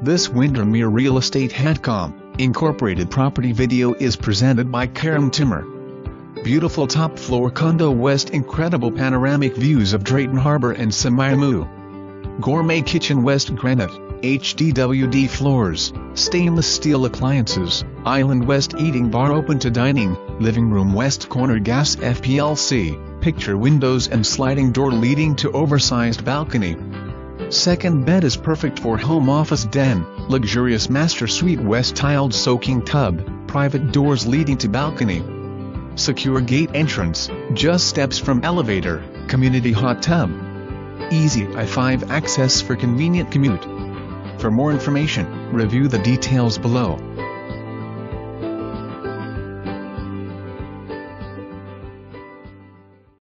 This Windermere Real Estate Whatcom, Incorporated property video is presented by Karen Timmer. Beautiful top floor condo west incredible panoramic views of Drayton Harbor and Semiahmoo. Gourmet kitchen west granite, HDWD floors, stainless steel appliances, island west eating bar open to dining, living room west corner gas FPLC, picture windows and sliding door leading to oversized balcony. Second bed is perfect for home office den, luxurious master suite west tiled soaking tub, private doors leading to balcony. Secure gate entrance, just steps from elevator, community hot tub. Easy I-5 access for convenient commute. For more information, review the details below.